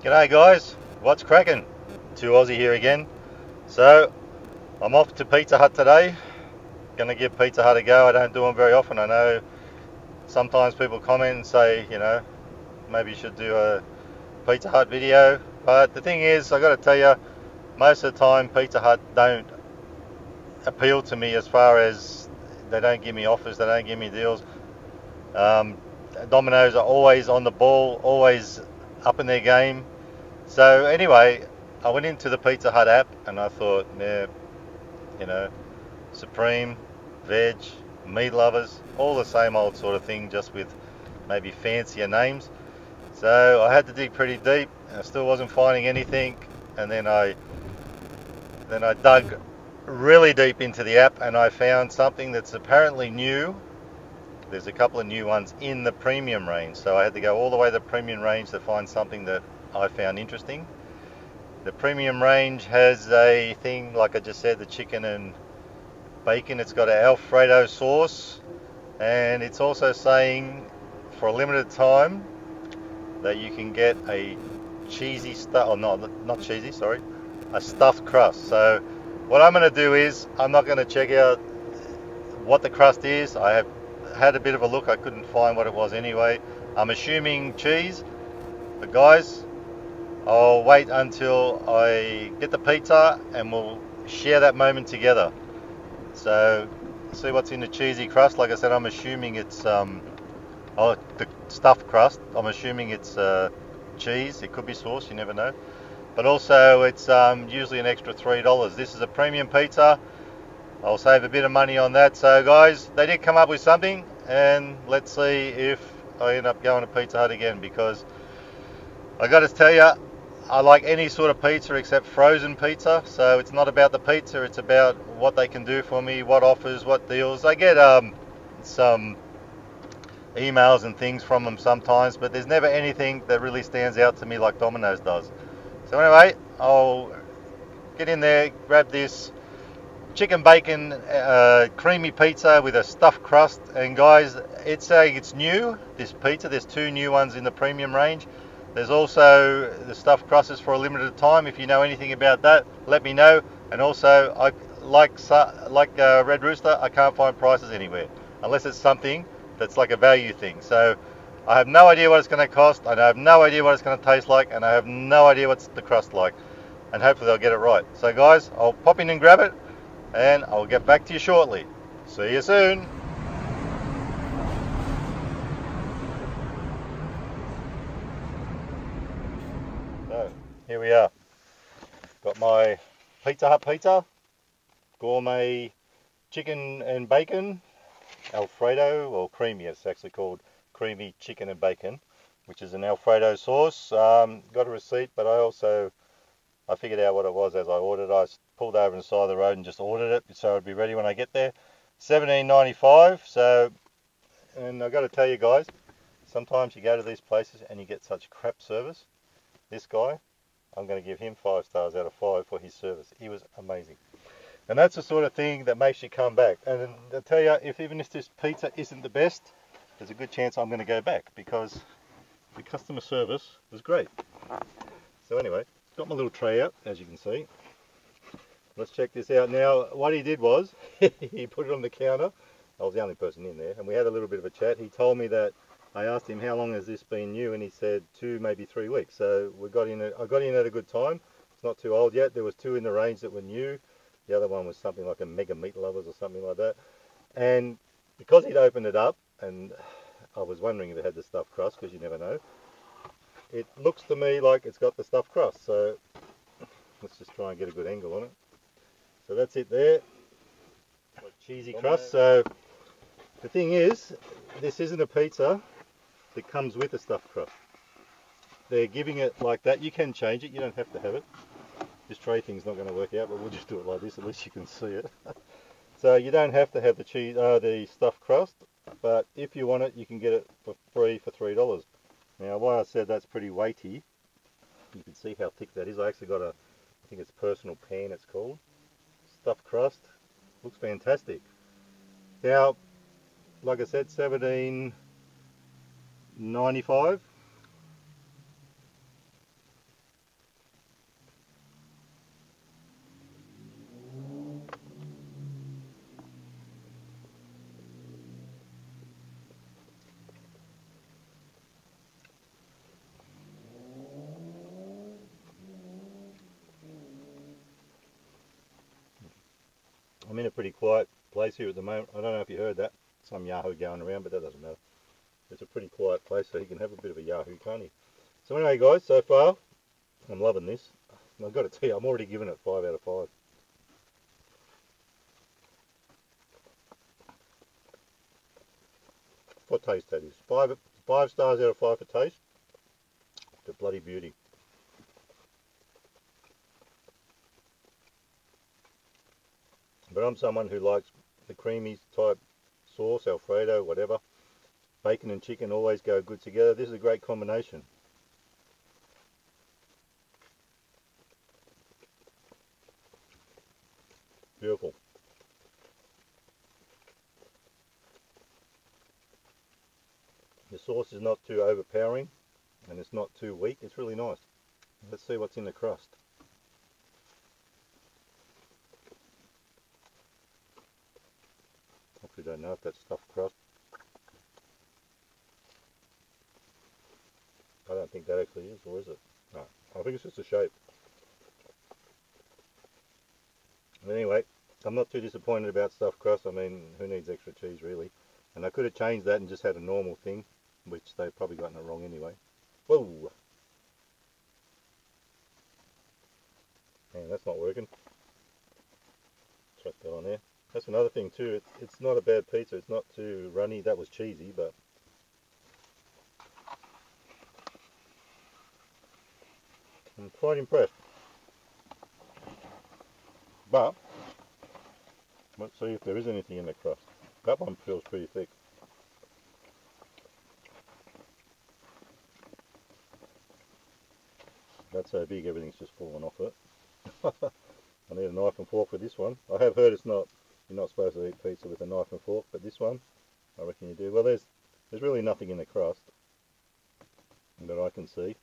G'day guys, what's cracking? Two Aussie here again. So, I'm off to Pizza Hut today. Gonna give Pizza Hut a go. I don't do them very often. I know sometimes people comment and say, you know, maybe you should do a Pizza Hut video. But the thing is, I gotta tell you, most of the time Pizza Hut don't appeal to me as far as they don't give me offers, they don't give me deals. Um, Domino's are always on the ball, always up in their game. So anyway, I went into the Pizza Hut app and I thought, yeah, you know, Supreme, Veg, Meat Lovers, all the same old sort of thing, just with maybe fancier names. So I had to dig pretty deep. I still wasn't finding anything, and then I then I dug really deep into the app and I found something that's apparently new there's a couple of new ones in the premium range. So I had to go all the way to the premium range to find something that I found interesting. The premium range has a thing, like I just said, the chicken and bacon. It's got an Alfredo sauce, and it's also saying for a limited time that you can get a cheesy stuff, or not, not cheesy, sorry, a stuffed crust. So what I'm going to do is I'm not going to check out what the crust is. I have had a bit of a look. I couldn't find what it was anyway. I'm assuming cheese. But guys, I'll wait until I get the pizza and we'll share that moment together. So, see what's in the cheesy crust. Like I said, I'm assuming it's um, oh, the stuffed crust. I'm assuming it's uh, cheese. It could be sauce. You never know. But also, it's um, usually an extra three dollars. This is a premium pizza. I'll save a bit of money on that. So guys, they did come up with something and let's see if I end up going to Pizza Hut again because I got to tell you, I like any sort of pizza except frozen pizza. So it's not about the pizza, it's about what they can do for me, what offers, what deals. I get um, some emails and things from them sometimes, but there's never anything that really stands out to me like Domino's does. So anyway, I'll get in there, grab this chicken bacon uh, creamy pizza with a stuffed crust. And guys it's saying it's new this pizza. There's two new ones in the premium range. There's also the stuffed crusts for a limited time. If you know anything about that let me know. And also I like like uh, Red Rooster I can't find prices anywhere unless it's something that's like a value thing. So I have no idea what it's going to cost I have no idea what it's going to taste like and I have no idea what's the crust like. And hopefully I'll get it right. So guys I'll pop in and grab it and I'll get back to you shortly. See you soon. So, here we are. Got my Pizza Hut pizza, gourmet chicken and bacon, Alfredo, or creamy, it's actually called creamy chicken and bacon, which is an Alfredo sauce. Um, got a receipt, but I also I figured out what it was as I ordered. I pulled over on the side of the road and just ordered it so it'd be ready when I get there. 17.95. So, and I've got to tell you guys, sometimes you go to these places and you get such crap service. This guy, I'm going to give him five stars out of five for his service. He was amazing. And that's the sort of thing that makes you come back. And I tell you, if even if this pizza isn't the best, there's a good chance I'm going to go back because the customer service was great. So anyway, got my little tray out, as you can see. Let's check this out. Now, what he did was, he put it on the counter. I was the only person in there, and we had a little bit of a chat. He told me that, I asked him, how long has this been new? And he said, two, maybe three weeks. So we got in. I got in at a good time. It's not too old yet. There was two in the range that were new. The other one was something like a Mega Meat Lovers or something like that. And because he'd opened it up, and I was wondering if it had the stuffed crust, because you never know it looks to me like it's got the stuffed crust so let's just try and get a good angle on it so that's it there. Like cheesy crust. so the thing is this isn't a pizza that comes with a stuffed crust. They're giving it like that. You can change it. You don't have to have it. This tray thing's not going to work out but we'll just do it like this. At least you can see it. So you don't have to have the cheese uh, the stuffed crust but if you want it you can get it for free for three dollars. Now why I said that's pretty weighty, you can see how thick that is. I actually got a, I think it's personal pan it's called. Stuffed crust, looks fantastic. Now, like I said, 17.95. a pretty quiet place here at the moment. I don't know if you heard that. Some Yahoo going around, but that doesn't matter. It's a pretty quiet place, so he can have a bit of a Yahoo, can't he? So anyway, guys, so far, I'm loving this. I've got to tell you, I'm already giving it 5 out of 5. For taste, that is. Five, five stars out of five for taste. The bloody beauty. But I'm someone who likes the creamy type sauce, Alfredo, whatever. Bacon and chicken always go good together. This is a great combination. Beautiful. The sauce is not too overpowering and it's not too weak. It's really nice. Let's see what's in the crust. Actually don't know if that's stuffed crust. I don't think that actually is, or is it? No, I think it's just a shape. Anyway, I'm not too disappointed about stuffed crust. I mean, who needs extra cheese really? And I could have changed that and just had a normal thing, which they've probably gotten it wrong anyway. Whoa! Man, that's not working. Chuck that on there. That's another thing too. It's, it's not a bad pizza. It's not too runny. That was cheesy, but I'm quite impressed. But let's see if there is anything in the crust. That one feels pretty thick. That's so big everything's just fallen off it. I need a knife and fork for this one. I have heard it's not you're not supposed to eat pizza with a knife and fork, but this one I reckon you do. Well there's there's really nothing in the crust that I can see.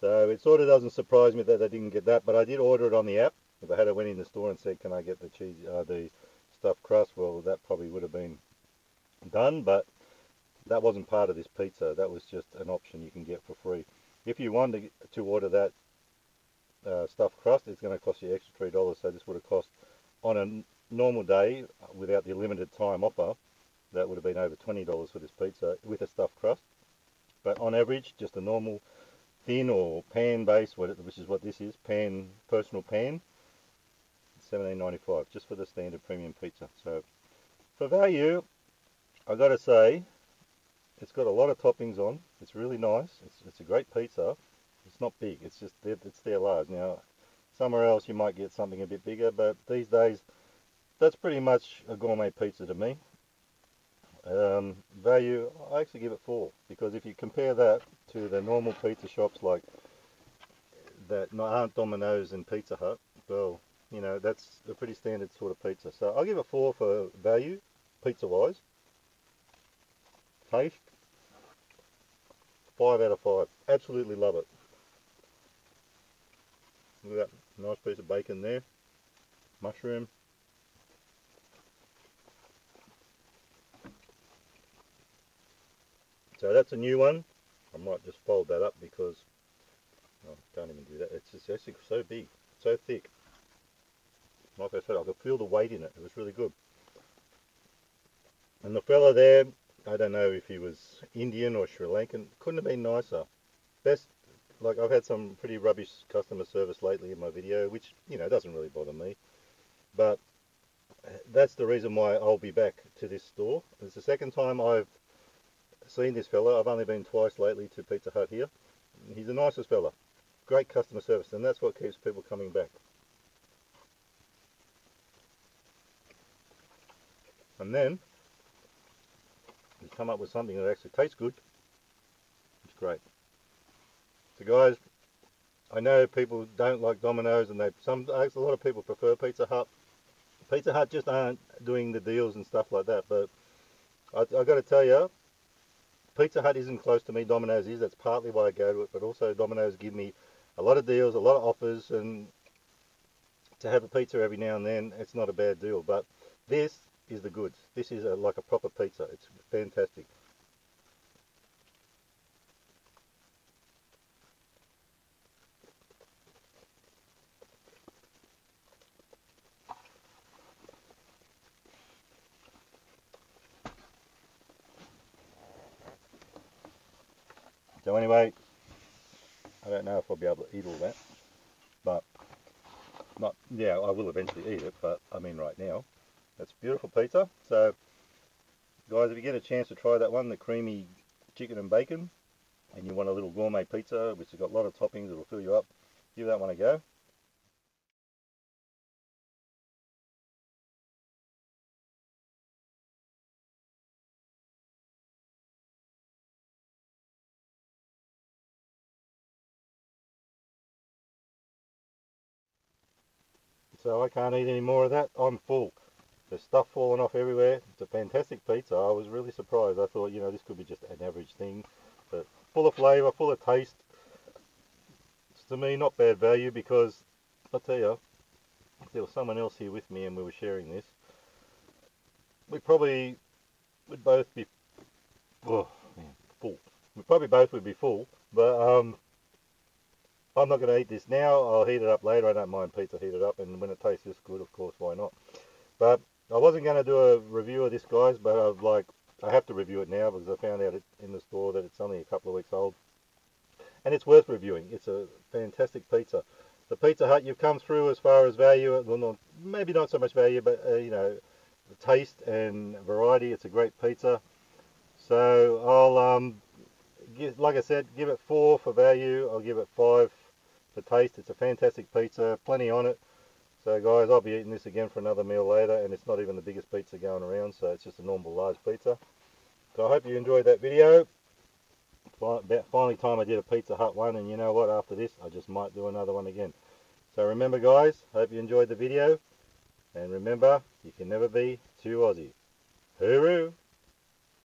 So it sort of doesn't surprise me that they didn't get that, but I did order it on the app. If I had I went in the store and said, "Can I get the cheese, uh, the stuffed crust?" Well, that probably would have been done, but that wasn't part of this pizza. That was just an option you can get for free. If you wanted to order that uh, stuffed crust, it's going to cost you extra three dollars. So this would have cost on a normal day without the limited time offer. That would have been over twenty dollars for this pizza with a stuffed crust. But on average, just a normal thin or pan base, which is what this is, pan personal pan, 17.95 just for the standard premium pizza. So for value, I got to say, it's got a lot of toppings on. It's really nice. It's, it's a great pizza. It's not big. It's just it's there large. Now somewhere else you might get something a bit bigger, but these days that's pretty much a gourmet pizza to me. Um, value, I actually give it 4 because if you compare that to the normal pizza shops like that aren't Domino's and Pizza Hut, well, you know, that's a pretty standard sort of pizza. So I'll give it 4 for value, pizza-wise. Taste, 5 out of 5. Absolutely love it. Look at that nice piece of bacon there. Mushroom. So that's a new one. I might just fold that up because oh, don't even do that. It's just actually so big, so thick. Like I said, I could feel the weight in it. It was really good. And the fella there, I don't know if he was Indian or Sri Lankan. Couldn't have been nicer. Best, like I've had some pretty rubbish customer service lately in my video, which, you know, doesn't really bother me. But that's the reason why I'll be back to this store. It's the second time I've seen this fella. I've only been twice lately to Pizza Hut here. He's the nicest fella. Great customer service, and that's what keeps people coming back. And then, you come up with something that actually tastes good. It's great. So guys, I know people don't like Domino's, and they some a lot of people prefer Pizza Hut. Pizza Hut just aren't doing the deals and stuff like that, but I, I got to tell you, Pizza Hut isn't close to me, Domino's is. That's partly why I go to it, but also Domino's give me a lot of deals, a lot of offers, and to have a pizza every now and then, it's not a bad deal. But this is the goods. This is a, like a proper pizza. It's fantastic. So anyway, I don't know if I'll be able to eat all that, but not, yeah, I will eventually eat it, but I mean right now. That's beautiful pizza. So guys, if you get a chance to try that one, the creamy chicken and bacon, and you want a little gourmet pizza, which has got a lot of toppings, it'll fill you up, give that one a go. So I can't eat any more of that. I'm full. There's stuff falling off everywhere. It's a fantastic pizza. I was really surprised. I thought, you know, this could be just an average thing. But full of flavour, full of taste. It's to me not bad value because, I'll tell you, there was someone else here with me and we were sharing this, we probably would both be, oh, man, full. We probably both would be full. But um, I'm not going to eat this now. I'll heat it up later. I don't mind pizza heated up, and when it tastes this good, of course, why not? But I wasn't going to do a review of this, guys, but I've like I have to review it now because I found out in the store that it's only a couple of weeks old, and it's worth reviewing. It's a fantastic pizza. The Pizza Hut you've come through as far as value, well, not, maybe not so much value, but uh, you know, taste and variety. It's a great pizza. So I'll um, give, like I said, give it four for value. I'll give it five for taste. It's a fantastic pizza, plenty on it. So guys, I'll be eating this again for another meal later, and it's not even the biggest pizza going around, so it's just a normal large pizza. So I hope you enjoyed that video. About finally time I did a Pizza Hut one, and you know what, after this, I just might do another one again. So remember guys, hope you enjoyed the video, and remember, you can never be too Aussie. Hooroo!